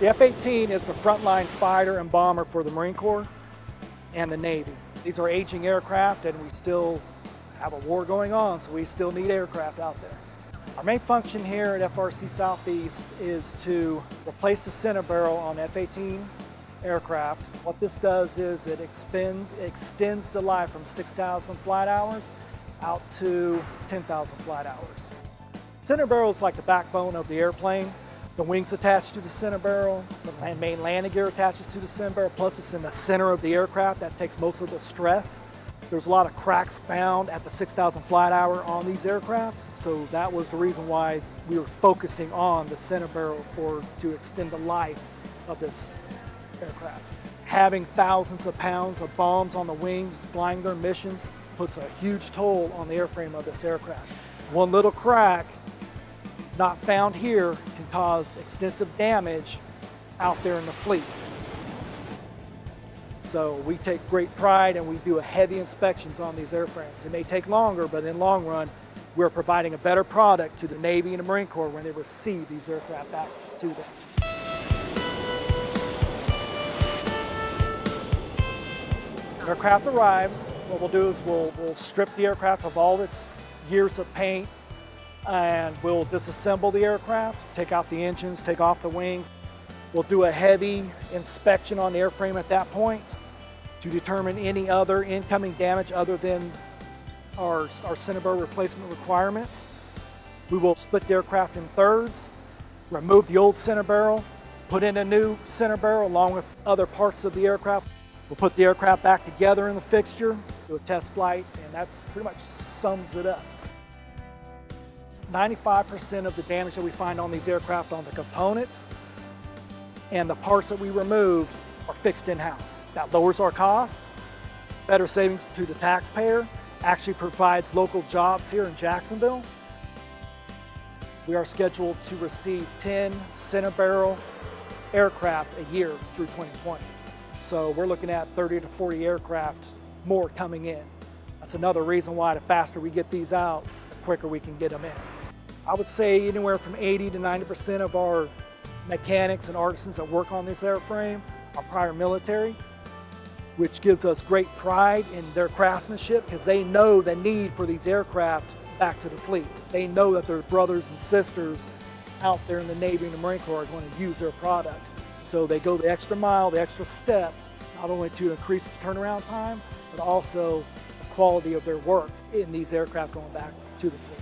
The F-18 is the frontline fighter and bomber for the Marine Corps and the Navy. These are aging aircraft and we still have a war going on, so we still need aircraft out there. Our main function here at FRC Southeast is to replace the center barrel on F-18 aircraft. What this does is it expends, extends the life from 6,000 flight hours out to 10,000 flight hours. Center barrel is like the backbone of the airplane. The wings attached to the center barrel, the main landing gear attaches to the center barrel, plus it's in the center of the aircraft that takes most of the stress. There's a lot of cracks found at the 6,000 flight hour on these aircraft, so that was the reason why we were focusing on the center barrel for to extend the life of this aircraft. Having thousands of pounds of bombs on the wings flying their missions puts a huge toll on the airframe of this aircraft. One little crack not found here cause extensive damage out there in the fleet. So we take great pride and we do a heavy inspections on these airframes. It may take longer, but in long run, we're providing a better product to the Navy and the Marine Corps when they receive these aircraft back to them. Aircraft arrives, what we'll do is we'll, we'll strip the aircraft of all its years of paint, and we'll disassemble the aircraft, take out the engines, take off the wings. We'll do a heavy inspection on the airframe at that point to determine any other incoming damage other than our, our replacement requirements. We will split the aircraft in thirds, remove the old center barrel, put in a new center barrel along with other parts of the aircraft. We'll put the aircraft back together in the fixture, do a test flight, and that's pretty much sums it up. 95% of the damage that we find on these aircraft on the components and the parts that we removed are fixed in-house. That lowers our cost, better savings to the taxpayer, actually provides local jobs here in Jacksonville. We are scheduled to receive 10 center barrel aircraft a year through 2020. So we're looking at 30 to 40 aircraft more coming in. That's another reason why the faster we get these out, the quicker we can get them in. I would say anywhere from 80 to 90% of our mechanics and artisans that work on this airframe are prior military, which gives us great pride in their craftsmanship because they know the need for these aircraft back to the fleet. They know that their brothers and sisters out there in the Navy and the Marine Corps are going to use their product. So they go the extra mile, the extra step, not only to increase the turnaround time, but also the quality of their work in these aircraft going back to the fleet.